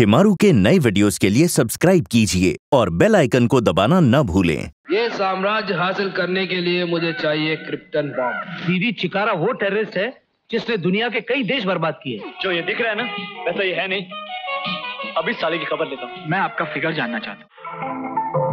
शिमारू के नए वीडियोस के लिए सब्सक्राइब कीजिए और बेल आइकन को दबाना न भूलें। ये साम्राज्य हासिल करने के लिए मुझे चाहिए क्रिप्टन बॉम्ब। दीदी चिकारा वो टेररिस्ट है जिसने दुनिया के कई देश बर्बाद किए। जो ये दिख रहा है ना वैसा ये है नहीं। अभी इस साले की खबर लेता हूँ। मैं आपका फिगर जानना चाहता हूँ।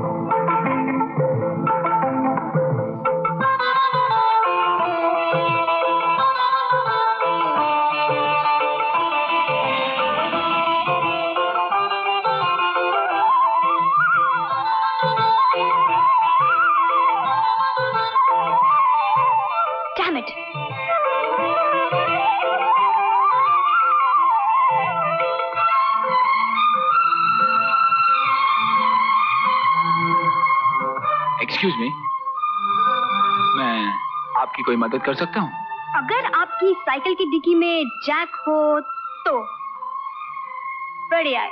एक्सक्यूज मी मैं आपकी कोई मदद कर सकता हूँ? अगर आपकी साइकिल की डिक्की में जैक हो तो। बढ़िया है।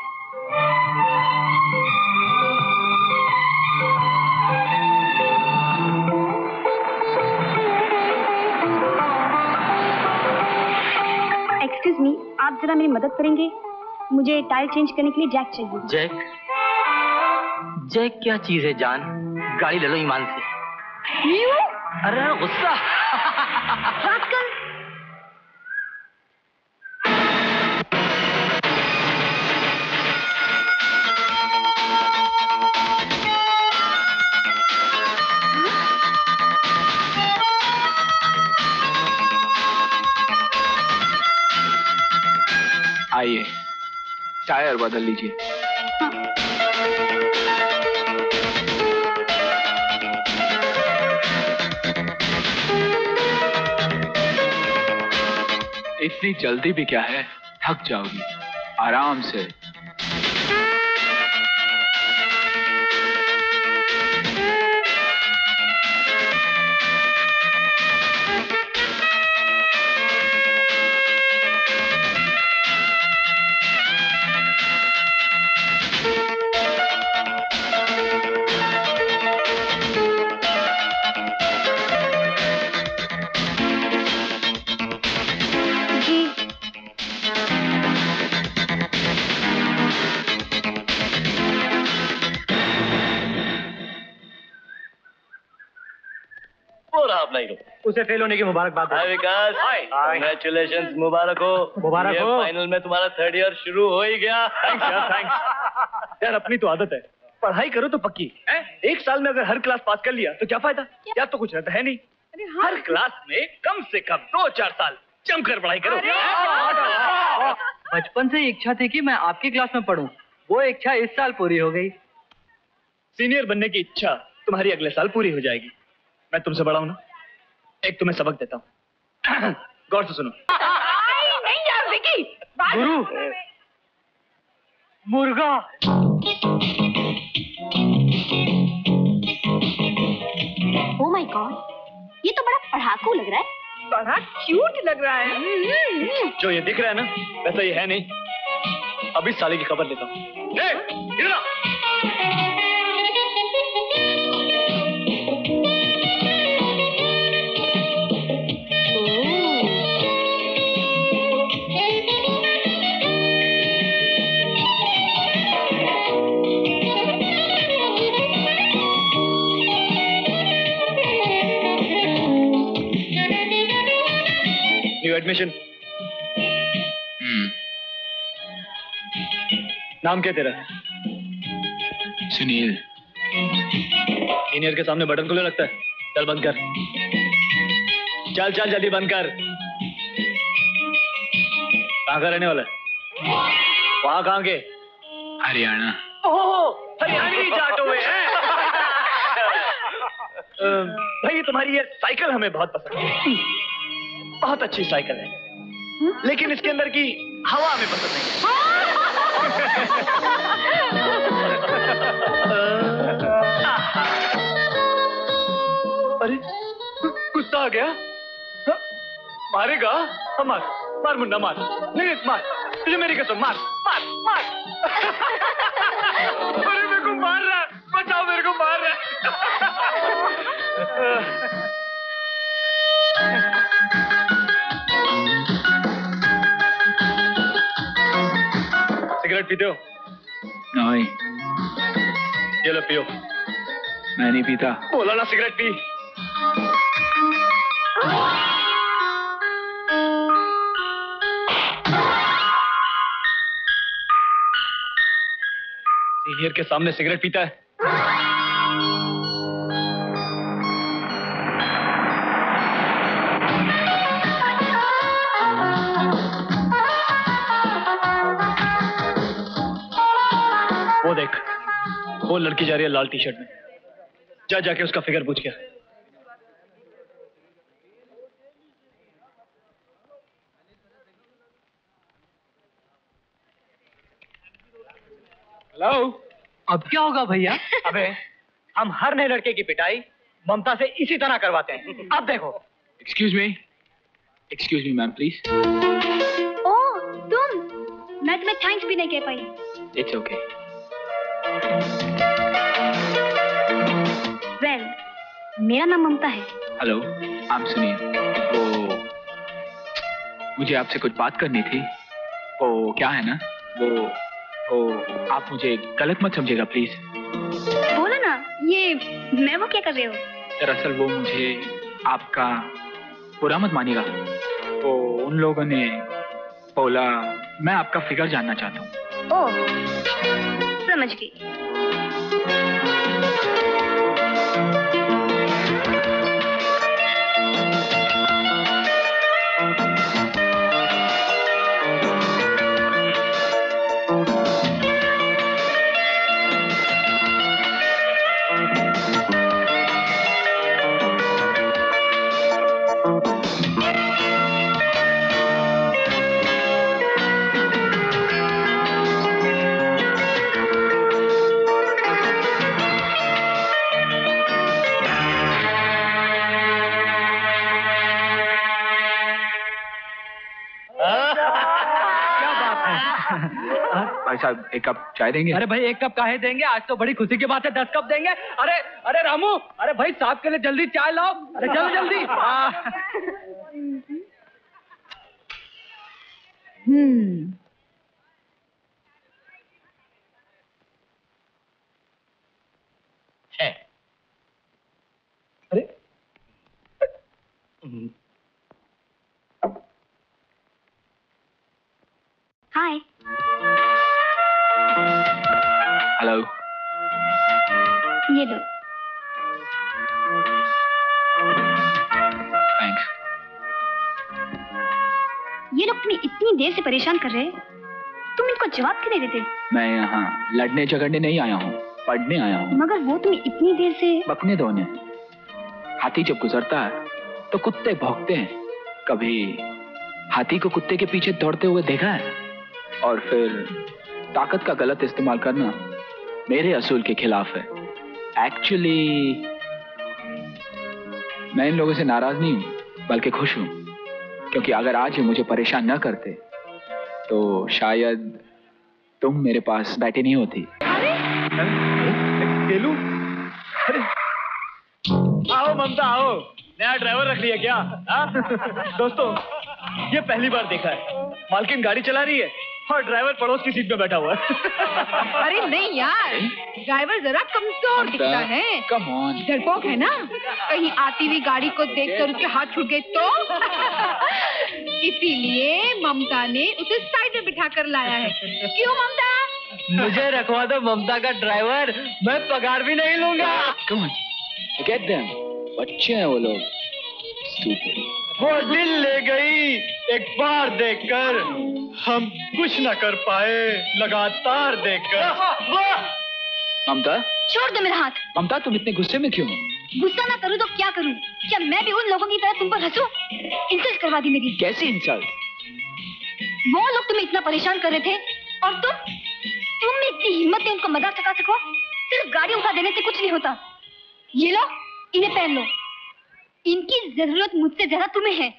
एक्सक्यूज मी आप जरा मेरी मदद करेंगे? मुझे टायर चेंज करने के लिए जैक चाहिए। जैक? जैक क्या चीज़ है जान? गाड़ी ले लो ईमान से। अरे गुस्सा। रास्कल आइए टायर बदल लीजिए। इतनी जल्दी भी क्या है? थक जाओगी। आराम से। हो रहा अपना हीरो उसे फेल होने की मुबारकबाद हाय विकास कॉन्ग्रेचुलेशन मुबारक हो मुबारक हो। फाइनल में तुम्हारा थर्ड ईयर शुरू हो ही गया। थैंक्स यार थैंक्स यार अपनी तो आदत है। पढ़ाई करो तो पक्की। है? एक साल में अगर हर क्लास पास कर लिया तो क्या फ़ायदा? यार तो कुछ रहता है नहीं। हर क्लास में कम से कम दो चार साल जमकर पढ़ाई करो। बचपन से इच्छा थी कि मैं आपकी क्लास में पढ़ूं। वो इच्छा इस साल पूरी हो गई। सीनियर बनने की इच्छा तुम्हारी अगले साल पूरी हो जाएगी। मैं तुमसे बड़ा हूँ ना। एक तुम्हें सबक देता हूँ। गौर से सुनो। गुरु। मुर्गा। ओ माय गॉड ये तो बड़ा पढ़ाकू लग रहा है। बड़ा क्यूट लग रहा है। जो ये दिख रहा है ना वैसा ये है नहीं। अभी साले की खबर लेता हूँ। हम्म, नाम क्या तेरा? सुनील। सीनियर के सामने बटन खुले लगता है। चल बंद कर। चल चल जल्दी बंद कर। कहाँ का रहने वाला है? वहाँ कहाँ के? हरियाणा। ओह हरियाणवी जाट हुए हैं। भाई तुम्हारी ये साइकिल हमें बहुत पसंद है। बहुत अच्छी साइकिल है। लेकिन इसके अंदर की हवा हमें पसंद नहीं अरे गुस्सा आ गया। हाँ, मारेगा? हाँ, मार मार मुन्ना मार। नहीं नहीं, मार। तुझे मेरी कसम मार मार मार। अरे मेरे को मार रहा है। बचाओ मेरे को मार रहा है। सिगरेट पीते हो नहीं ये लो पियो मैं नहीं पीता। बोला ना सिगरेट पी। सीनियर के सामने सिगरेट पीता है। वो लड़की जा रही है लाल टी शर्ट में। जा जाके उसका फिगर पूछ के। आ। हेलो अब क्या होगा भैया? अबे हम हर नए लड़के की पिटाई ममता से इसी तरह करवाते हैं। अब देखो। Excuse me excuse me ma'am please ओ तुम। मैं तुम्हें थैंक्स भी नहीं कह पाई। इट्स ओके वेल मेरा नाम ममता है। हेलो आप सुनिए। वो मुझे आपसे कुछ बात करनी थी। वो क्या है ना? वो वो आप मुझे गलत मत समझेगा प्लीज़ बोलो ना ये मैं वो क्या कर रहे हो? दरअसल वो मुझे आपका बुरा मत मानेगा वो उन लोगों ने बोला मैं आपका फिगर जानना चाहता हूँ। ओ समझ गई। एक कप चाय देंगे? अरे भाई एक कप काहे देंगे? आज तो बड़ी खुशी की बात है दस कप देंगे। अरे अरे रामू अरे भाई साहब के लिए जल्दी चाय लाओ। अरे जल्दी जल्दी। हाँ। हम्म। अरे। हाय। हेलो ये लो थैंक्स ये लोग तुम्हें इतनी देर से परेशान कर रहे हैं। तुम इनको जवाब क्यों नहीं देते? मैं यहाँ लड़ने झगड़ने नहीं आया हूँ पढ़ने आया हूँ। मगर वो तुम्हें इतनी देर से बकने दो उन्हें। हाथी जब गुजरता है तो कुत्ते भौंकते हैं। कभी हाथी को कुत्ते के पीछे दौड़ते हुए देखा है? और फिर ताकत का गलत इस्तेमाल करना मेरे असूल के खिलाफ है। एक्चुअली मैं इन लोगों से नाराज़ नहीं हूँ, बल्कि खुश हूँ। क्योंकि अगर आज ये मुझे परेशान न करते तो शायद तुम मेरे पास बैठे नहीं होती। अरे! आओ ममता, आओ। नया ड्राइवर रख लिया क्या? हाँ? दोस्तों, ये पहली बार देखा है। मालकिन गाड़ी चला रही है। और ड्राइवर पड़ोस की सीट पे बैठा हुआ है। अरे नहीं यार ड्राइवर जरा कमज़ोर दिखता है। कम ऑन डरपोक है ना? कहीं आती हुई गाड़ी को देखकर उसके हाथ छूट गए तो? इसीलिए ममता ने उसे साइड में बिठा कर लाया है। क्यों ममता? मुझे रखवा दो ममता का ड्राइवर मैं पगार भी नहीं लूँगा। Come on, get them. बच्चे हैं वो लोग। Stupid. वो दिल ले गई एक बार देखकर हम कुछ न कर पाए लगातार देखकर। ममता? छोड़ दो मेरा हाथ। ममता तुम इतने गुस्से में क्यों हो? गुस्सा ना करूँ तो क्या करूँ? क्या मैं भी उन लोगों की तरह तुम पर हंसू? इंसल्ट करवा दी मेरी। कैसी इंसल्ट? वो लोग तुम्हें इतना परेशान कर रहे थे और तुम? तुम में इतनी हिम्मत है उनको मज़ाक चका सको? सिर्फ़ गाड़ी उठा देने से कुछ नहीं होता। ये लो इन्हें पहन लो। इनकी ज़रूरत मुझसे ज़्यादा तुम्हें है।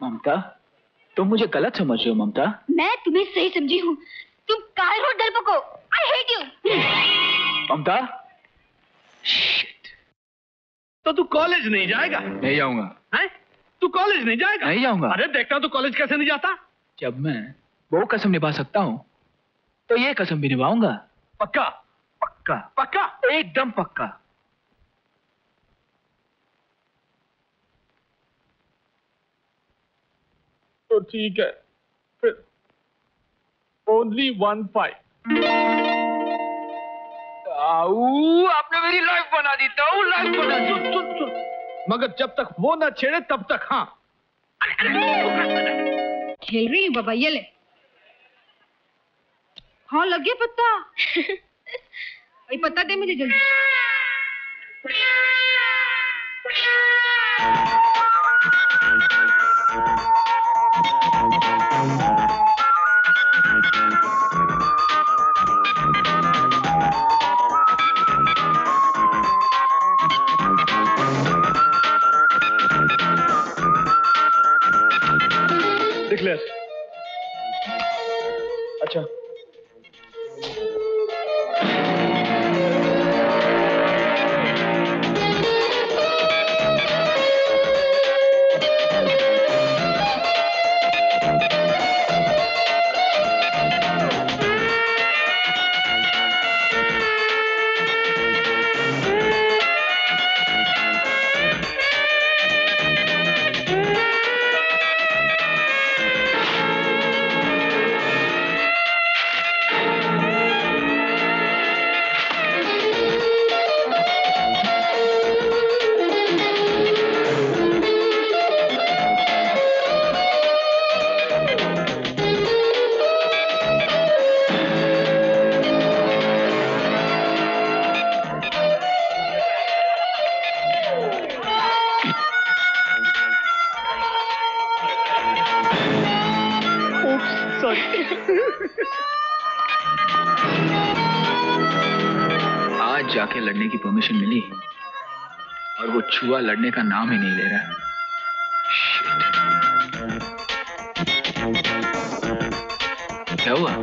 ममता तुम मुझे गलत समझ रहे हो ममता। मैं तुम्हें सही समझी हूँ। तुम काहे हो डरपोको आई हेट यू ममता। तो तू कॉलेज नहीं जाएगा? नहीं जाऊँगा। तू कॉलेज नहीं जाएगा? नहीं जाऊँगा। अरे देखता तू कॉलेज कैसे नहीं जाता। जब मैं वो कसम निभा सकता हूँ तो ये कसम भी निभाऊँगा। पक्का? पक्का। पक्का? एकदम पक्का। तो ठीक है। फिर ओनली वन फाइव आपने मेरी लाइफ बना दी ताऊ लाइफ बना दी। सुन सुन सुन। मगर जब तक वो ना छेड़े तब तक हाँ। खेल रही हूँ बाबा ये ले। हाँ लग गया पत्ता? भाई पत्ता दे मुझे जल्दी। देख जाके लड़ने की परमिशन मिली। और वो छुआ लड़ने का नाम ही नहीं ले रहा। है क्या हुआ?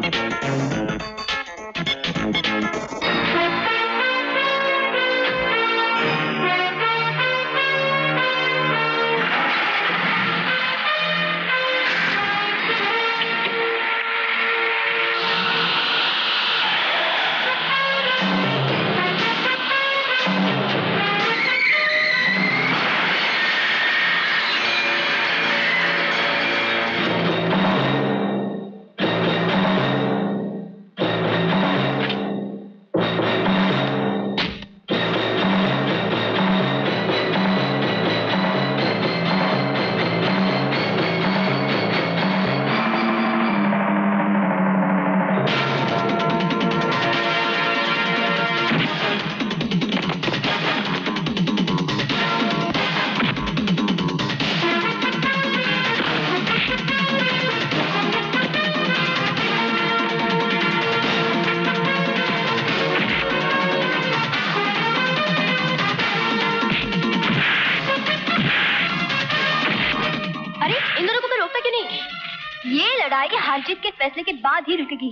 फैसले के बाद ही रुकेगी।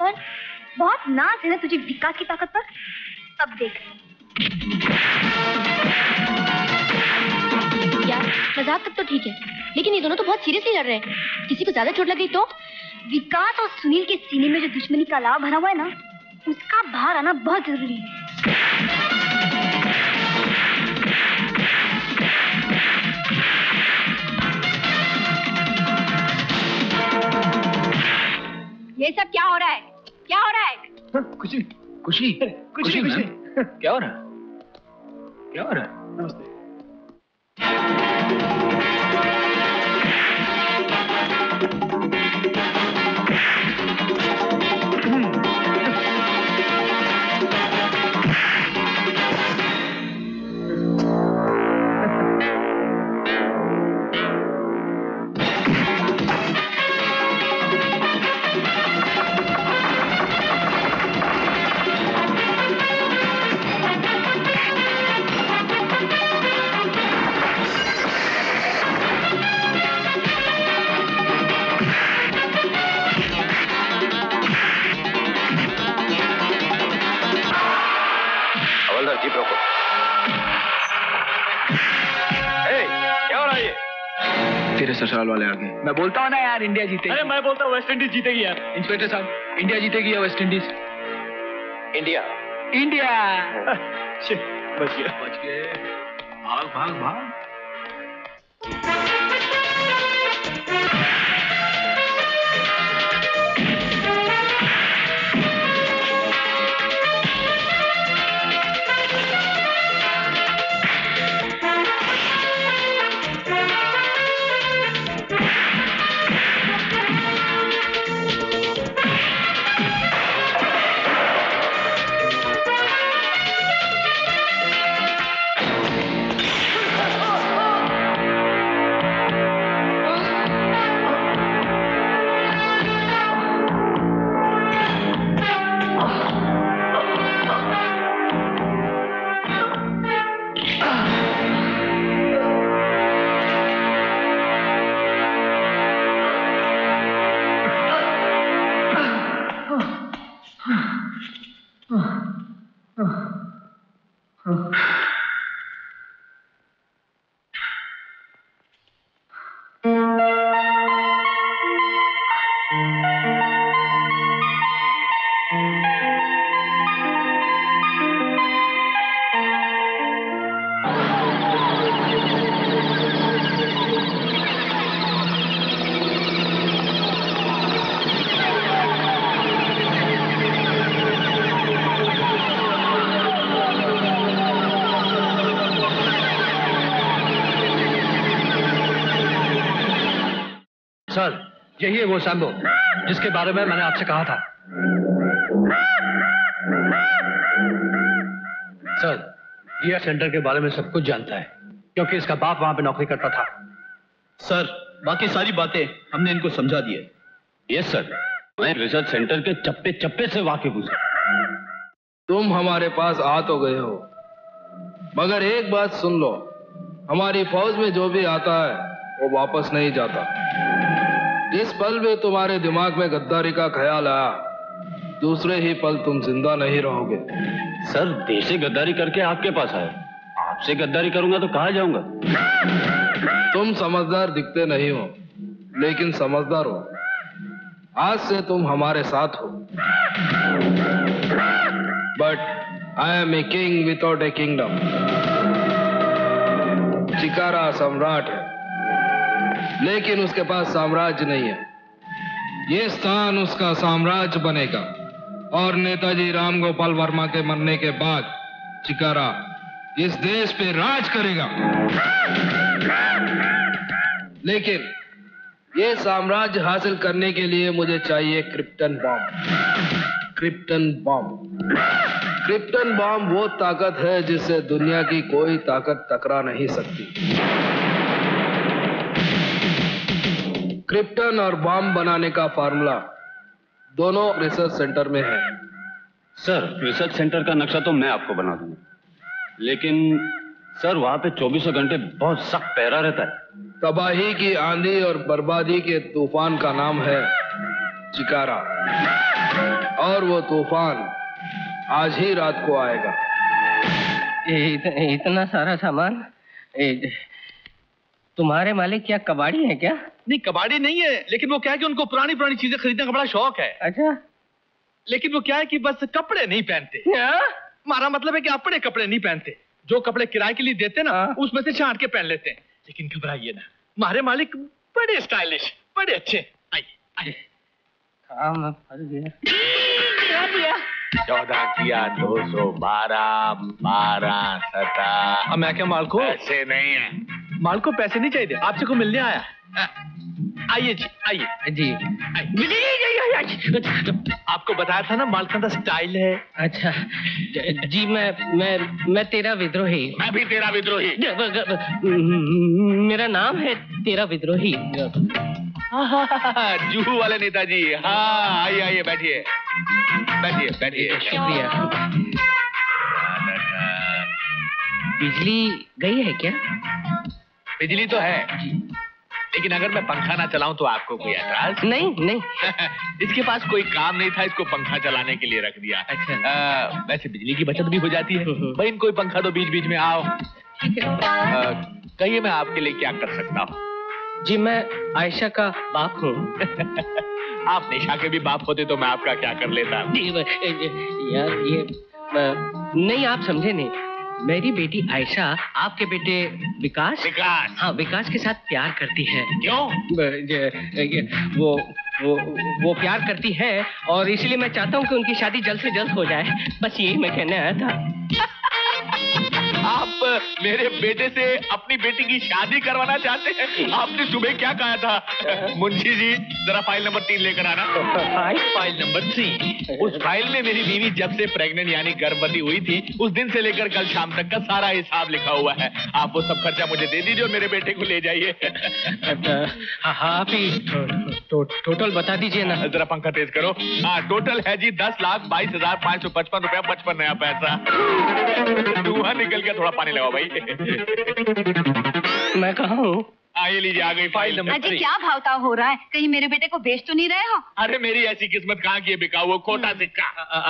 पर बहुत नाज है ना तुझे विकास की ताकत पर। अब देख। मज़ाक तक तो ठीक है, लेकिन ये दोनों तो बहुत सीरियसली लड़ रहे हैं। किसी को ज़्यादा चोट लग गई तो? विकास और सुनील के सीने में जो दुश्मनी का लाभ भरा हुआ है ना, उसका बाहर आना बहुत ज़रूरी है। ये सब क्या हो रहा है? क्या हो रहा है? हाँ, खुशी खुशी कुछ खुशी नहीं, क्या हो रहा? है क्या हो रहा है? नमस्ते। ससुराल वाले आ गए मैं बोलता हूँ ना यार इंडिया जीते अरे मैं बोलता हूँ वेस्ट इंडीज जीतेगी यार। इंस्पेक्टर साहब इंडिया जीतेगी या वेस्ट इंडीज इंडिया। इंडिया। बच गया। बच गए। भाग भाग भाग। यही है वो सैम्बो जिसके बारे में मैंने आपसे कहा था। सर ये सेंटर के बारे में सब कुछ जानता है क्योंकि इसका बाप वहाँ पे नौकरी करता था। सर बाकी सारी बातें हमने इनको समझा दी है। यस सर मैं रिसर्च सेंटर के चप्पे चप्पे से वाकिफ हूँ तुम हमारे पास आ तो गए हो। मगर एक बात सुन लो हमारी फौज में जो भी आता है वो वापस नहीं जाता। जिस पल में तुम्हारे दिमाग में गद्दारी का ख्याल आया दूसरे ही पल तुम ज़िंदा नहीं रहोगे। सर देश से गद्दारी करके आपके पास आए। आपसे गद्दारी करूँगा तो कहा जाऊँगा? तुम समझदार दिखते नहीं हो लेकिन समझदार हो। आज से तुम हमारे साथ हो। But I am a king without a kingdom चिकारा सम्राट है। लेकिन उसके पास साम्राज्य नहीं है। ये स्थान उसका साम्राज्य बनेगा। और नेताजी राम गोपाल वर्मा के मरने के बाद चिकारा इस देश पे राज करेगा। लेकिन ये साम्राज्य हासिल करने के लिए मुझे चाहिए Krypton bomb. Krypton bomb. Krypton bomb वो ताकत है जिससे दुनिया की कोई ताकत टकरा नहीं सकती। क्रिप्टन और बॉम्ब बनाने का फार्मूला दोनों रिसर्च सेंटर में है। सर रिसर्च सेंटर का नक्शा तो मैं आपको बना दूँगा। लेकिन सर वहाँ पे चौबीसों घंटे बहुत सख्त पहरा रहता है। तबाही की आंधी और बर्बादी के तूफ़ान का नाम है चिकारा। और वो तूफ़ान आज ही रात को आएगा। इत, इतना सारा सामान तुम्हारे मालिक क्या कबाड़ी है क्या? नहीं कबाड़ी नहीं है लेकिन वो क्या है कि उनको पुरानी पुरानी चीज़ें खरीदने का बड़ा शौक है। अच्छा। लेकिन वो क्या है कि बस कपड़े नहीं पहनते। हमारा मतलब है कि अपने कपड़े नहीं पहनते। जो कपड़े किराए के लिए देते ना हाँ। उसमें से छांट के पहन लेते हैं। लेकिन घबराइए ना हमारे मालिक बड़े स्टाइलिश बड़े अच्छे। आइए आइए। हाँ फंस गया। चौदह किया दो सौ बारह बारह सत्रह। अब मैं क्या माल को? ऐसे नहीं है। माल को पैसे नहीं चाहिए आपसे को मिलने आया? आइए जी आइए। जी। आइए। आपको बताया था ना मालखंडा स्टाइल है। अच्छा। जी मैं मैं मैं तेरा विद्रोही। मैं भी तेरा विद्रोही। मेरा नाम है तेरा विद्रोही। जूहू वाले नेताजी। हाँ आइए आइए बैठिए। बैठिए बैठिए। शुक्रिया। बिजली गई है क्या? बिजली तो है। लेकिन अगर मैं पंखा ना चलाऊं तो आपको कोई ऐतराज? नहीं नहीं। इसके पास कोई काम नहीं था इसको पंखा चलाने के लिए रख दिया। अच्छा। अ, वैसे बिजली की बचत भी हो जाती है। हम्म। भाई कोई पंखा तो बीच बीच में आओ। कहिए मैं आपके लिए क्या कर सकता हूँ? जी मैं आयशा का बाप हूँ। आप निशा के भी बाप होते तो मैं आपका क्या कर लेता? यार ये नहीं आप समझे नहीं। मेरी बेटी आयशा आपके बेटे विकास? विकास। हाँ विकास के साथ प्यार करती है। क्यों? ये- ये- वो वो वो प्यार करती है और इसलिए मैं चाहता हूँ कि उनकी शादी जल्द से जल्द हो जाए। बस यही मैं कहने आया था। आप मेरे बेटे से अपनी बेटी की शादी करवाना चाहते हैं? आपने सुबह क्या कहा था? मुंशी जी जरा फ़ाइल नंबर तीन लेकर आना। फ़ाइल फ़ाइल नंबर थ्री उस फ़ाइल में मेरी बीवी जब से प्रेग्नेंट यानी गर्भवती हुई थी उस दिन से लेकर कल शाम तक का सारा हिसाब लिखा हुआ है। आप वो सब खर्चा मुझे दे दीजिए और मेरे बेटे को ले जाइए। हाँ हाँ आप ही टो- टोटल बता दीजिए ना। जरा पंखा तेज करो। हाँ टोटल है जी दस लाख बाईस हज़ार पाँच सौ पचपन रुपया पचपन नया पैसा। धुआँ निकल गया। थोड़ा पानी लगाओ भाई। मैं कहा हूँ? आइए लीजिए आ गई फ़ाइल नंबर अजय क्या भावताव हो रहा है? कहीं मेरे बेटे को बेच तो नहीं रहे हो? अरे मेरी ऐसी किस्मत कहाँ की है बिका हुआ खोटा सिक्का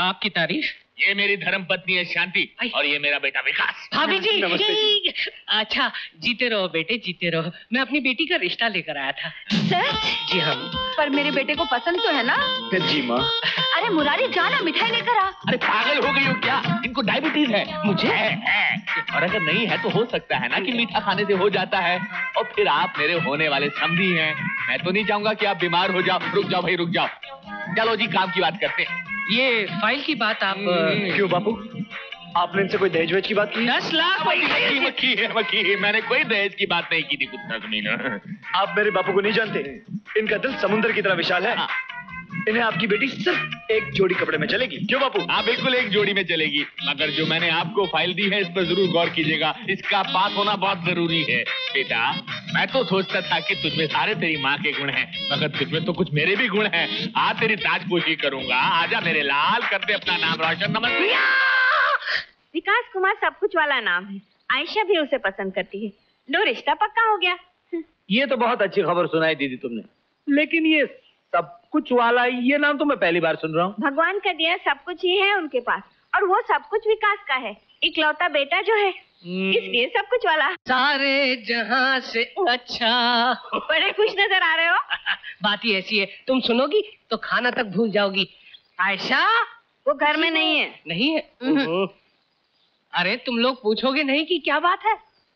आपकी तारीफ़? ये मेरी धर्म पत्नी है शांति। और ये मेरा बेटा विकास। भाभी जी। अच्छा जीते रहो बेटे जीते रहो। मैं अपनी बेटी का रिश्ता लेकर आया था। सर? जी हाँ। पर मेरे बेटे को पसंद तो है ना? जी माँ। अरे मुरारी जाना मिठाई लेकर आ। अरे पागल हो गई हो क्या? इनको डायबिटीज़ है। मुझे? है, है। और अगर नहीं है तो हो सकता है ना कि मीठा खाने से हो जाता है। और फिर आप मेरे होने वाले समझी हैं। मैं तो नहीं चाहूँगा कि आप बीमार हो जाओ। रुक जाओ भाई रुक जाओ। चलो जी काम की बात करते हैं। ये फ़ाइल की बात आप क्यों बापू? आपने इनसे कोई दहेज वेज की बात की? दस लाख वकी, है मक्खी मैंने कोई दहेज की बात नहीं की थी कुत्ता ज़मीन आप मेरे बापू को नहीं जानते? इनका दिल समुद्र की तरह विशाल है। इन्हें आपकी बेटी सिर्फ़ एक जोड़ी कपड़े में चलेगी। क्यों बापू? हाँ बिल्कुल एक जोड़ी में चलेगी। मगर जो मैंने आपको फ़ाइल दी है इस पर ज़रूर गौर कीजिएगा। इसका पास होना बहुत ज़रूरी है। बेटा मैं तो सोचता था कि तुझमें सारे तेरी माँ के गुण हैं मगर तुझमें तो कुछ मेरे भी गुण हैं। आज तेरी ताजपोशी करूँगा। आजा मेरे लाल करते अपना नाम रोशन। नमस्ते। विकास कुमार सब कुछ वाला नाम है। आयशा भी उसे पसंद करती है। लो रिश्ता पक्का हो गया। ये तो बहुत अच्छी खबर सुनाई दीदी तुमने। लेकिन ये सब कुछ वाला ये नाम तो मैं पहली बार सुन रहा हूँ। भगवान का दिया सब कुछ ही है उनके पास और वो सब कुछ विकास का है। इकलौता बेटा जो है इसलिए सब कुछ वाला। सारे जहाँ से अच्छा। बड़े खुश नज़र आ रहे हो। बात ही ऐसी है तुम सुनोगी तो खाना तक भूल जाओगी। आयशा? वो घर में नहीं है। नहीं है? हम्म। अरे तुम लोग पूछोगे नहीं कि क्या बात है?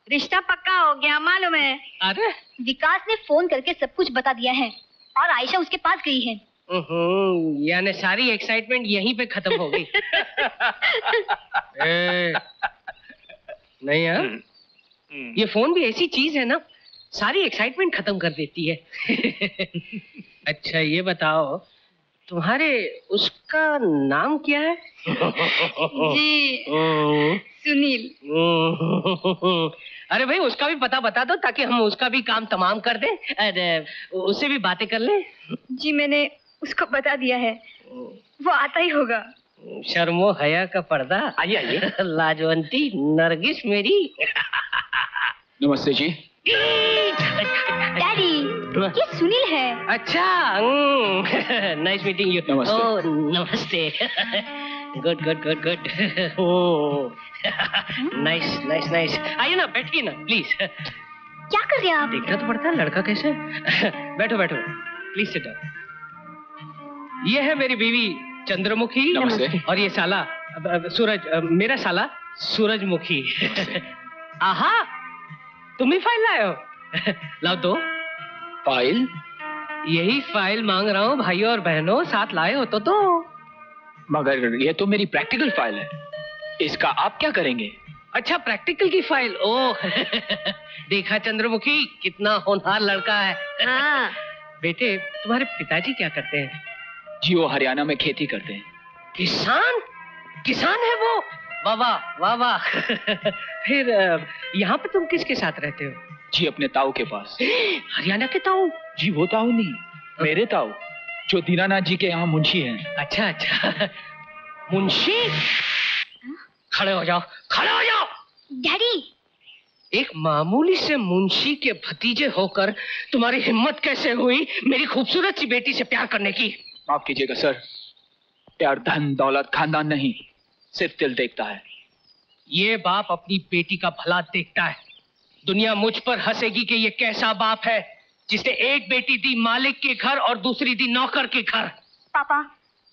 रिश्ता पक्का हो गया मालूम है। अरे। विकास ने फ़ोन करके सब कुछ बता दिया है। और आयशा उसके पास गई है। हम्म, यानी सारी एक्साइटमेंट यहीं पे खत्म हो गई। ए, नहीं है? ये फ़ोन भी ऐसी चीज़ है ना सारी एक्साइटमेंट खत्म कर देती है। अच्छा ये बताओ तुम्हारे उसका नाम क्या है? जी हम्म, सुनील। हम्म, अरे भाई उसका भी पता बता दो ताकि हम उसका भी काम तमाम कर दें। अरे उससे भी बातें कर लें। जी मैंने उसको बता दिया है। वो आता ही होगा। शर्मो हया का पर्दा। आइए आइए। लाजवंती नरगिस मेरी। नमस्ते जी। डैडी ये सुनील है। अच्छा नाइस मीटिंग यू नमस्ते। नमस्ते। Good good good good nice nice nice आइए ना बैठिए ना प्लीज़ क्या कर रहे हैं आप? देखना तो पड़ता है लड़का कैसे? बैठो बैठो. प्लीज़ सिट डाउन ये है मेरी बीवी चंद्रमुखी नमस्ते। और ये साला सूरज मेरा साला सूरजमुखी. आहा तुम ही फ़ाइल लाए हो? लाओ दो. फ़ाइल? यही फ़ाइल मांग रहा हूँ भाइयों और बहनों साथ लाए हो तो दो. मगर ये तो मेरी प्रैक्टिकल फ़ाइल है। इसका आप क्या करेंगे? अच्छा प्रैक्टिकल की फ़ाइल ओ देखा चंद्रमुखी कितना होनहार लड़का है। हाँ। बेटे तुम्हारे पिताजी क्या करते हैं? जी वो हरियाणा में खेती करते हैं। किसान? किसान है वो? वाह वाह वाह वाह। फिर यहाँ पे तुम किसके साथ रहते हो? जी अपने ताऊ के पास। हरियाणा के ताऊ? जी वो ताऊ नहीं मेरे ताऊ जो दीनानाथ जी के यहाँ मुंशी हैं। अच्छा अच्छा। मुंशी? खड़े हो जाओ। खड़े हो जाओ। डैडी। एक मामूली से मुंशी के भतीजे होकर तुम्हारी हिम्मत कैसे हुई मेरी खूबसूरत सी बेटी से प्यार करने की? माफ़ कीजिएगा सर। प्यार धन दौलत खानदान नहीं सिर्फ़ दिल देखता है। ये बाप अपनी बेटी का भला देखता है। दुनिया मुझ पर हंसेगी कि ये कैसा बाप है जिसने एक बेटी दी मालिक के घर और दूसरी दी नौकर के घर। पापा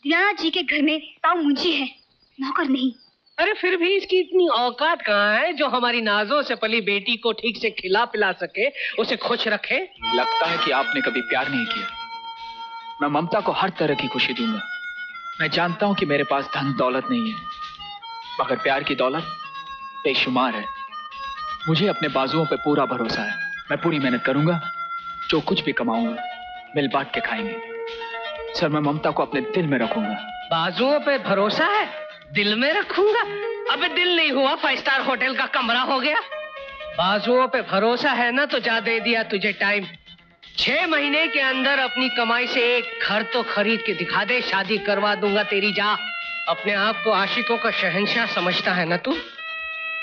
दीनानाथ जी के घर में ताऊ मुंशी है नौकर नहीं। अरे फिर भी इसकी इतनी औकात कहाँ है जो हमारी नाजों से पली बेटी को ठीक से खिला पिला सके उसे खुश रखे? लगता है कि आपने कभी प्यार नहीं किया। मैं ममता को हर तरह की खुशी दूँगा। मैं जानता हूँ कि मेरे पास धन दौलत नहीं है मगर प्यार की दौलत बेशुमार है। मुझे अपने बाजुओं पर पूरा भरोसा है। मैं पूरी मेहनत करूँगा जो कुछ भी कमाऊँगा मिल बांट के खाएँगे। सर मैं ममता को अपने दिल में रखूँगा। बाजुओं पे भरोसा है? दिल में रखूँगा। अबे दिल नहीं हुआ फाइव स्टार होटल का कमरा हो गया। बाजुओं पे भरोसा है ना तो जा दे दिया तुझे टाइम छह महीने के अंदर अपनी कमाई से एक घर तो खरीद के दिखा दे, शादी करवा दूँगा तेरी जा। अपने आप को आशिकों का शहनशाह समझता है ना तू?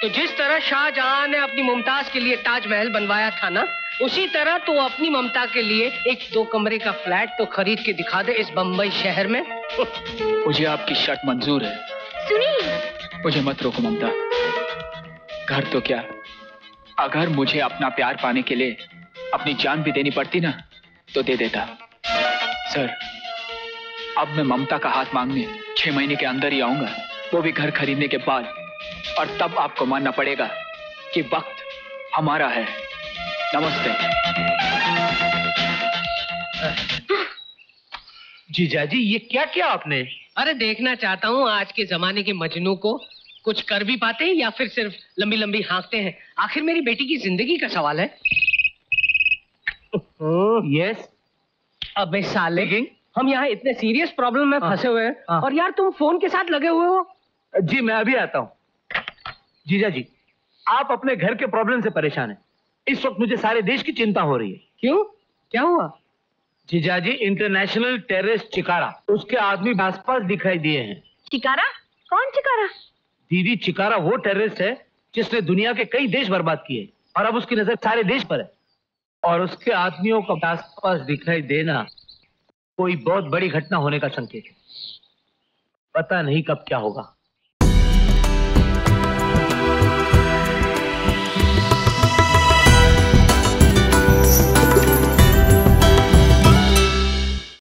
तो जिस तरह शाहजहां ने अपनी मुमताज़ के लिए ताजमहल बनवाया था ना, उसी तरह तू अपनी ममता के लिए एक दो कमरे का फ्लैट तो खरीद के दिखा दे इस बम्बई शहर में। मुझे आपकी शर्त मंजूर है। सुनिए। मुझे मत रोको ममता। घर तो क्या? अगर मुझे अपना प्यार पाने के लिए अपनी जान भी देनी पड़ती ना तो दे देता। सर अब मैं ममता का हाथ मांगने छह महीने के अंदर ही आऊँगा। वो भी घर खरीदने के बाद। और तब आपको मानना पड़ेगा कि वक्त हमारा है। नमस्ते। जीजाजी ये क्या किया आपने? अरे देखना चाहता हूँ आज के जमाने के मजनू को कुछ कर भी पाते हैं या फिर सिर्फ़ लंबी लंबी हाँकते हैं? आखिर मेरी बेटी की ज़िंदगी का सवाल है। यस अबे साले हम यहाँ इतने सीरियस प्रॉब्लम में फंसे हुए हैं। और यार तुम फ़ोन के साथ लगे हुए हो? जी मैं अभी आता हूँ। जीजा जी आप अपने घर के प्रॉब्लम से परेशान हैं। इस वक्त मुझे सारे देश की चिंता हो रही है। क्यों? क्या हुआ? जीजाजी इंटरनेशनल टेररिस्ट चिकारा। उसके आदमी आसपास दिखाई दिए हैं। चिकारा? कौन चिकारा? दीदी चिकारा वो टेररिस्ट है जिसने दुनिया के कई देश बर्बाद किए और अब उसकी नज़र सारे देश पर है। और उसके आदमियों को आसपास दिखाई देना कोई बहुत बड़ी घटना होने का संकेत है। पता नहीं कब क्या होगा।